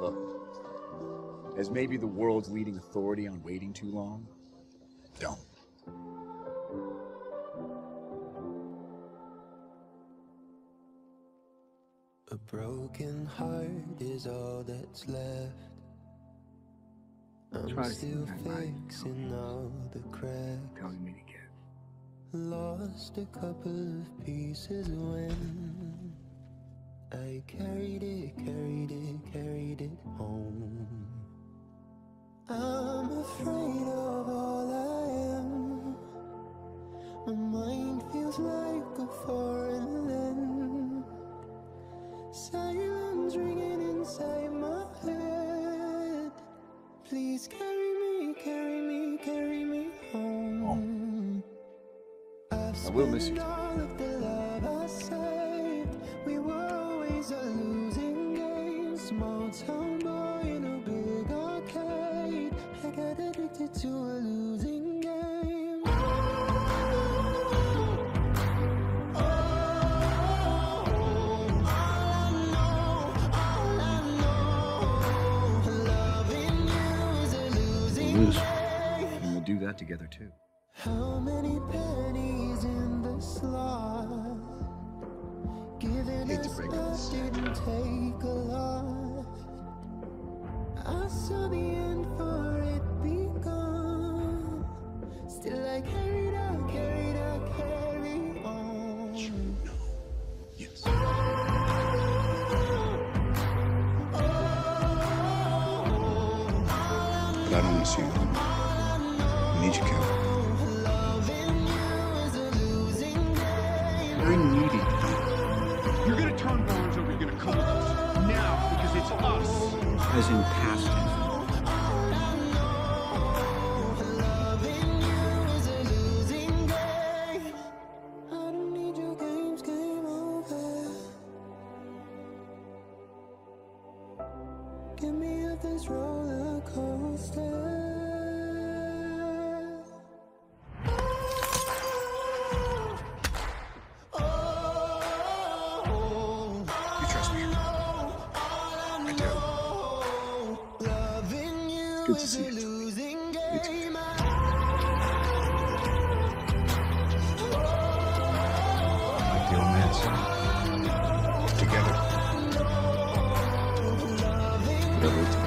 Look, as maybe the world's leading authority on waiting too long, don't. A broken heart is all that's left. I'm Try to still that right. fixing all the cracks. Telling me to get. Lost a couple of pieces when I carried it, carried it, carried it home. I'm afraid of all I am. My mind feels like a foreign land. Silence ringing inside my head. Please carry me, carry me, carry me home. Oh. I've I will miss you. Always a losing game. Small town boy in a big arcade. I got addicted to a losing game. Lose. We'll do that together too. How many pennies in the slot? Giving Hate to us break up this. didn't take a lot. I saw the end for it begun. Still I carried out, carried out, carry on. Yes. But I don't want to see you. I need you, Kevin. As in past tense. Get me off this roller coaster. Good to see you, man. Together. Whatever it takes.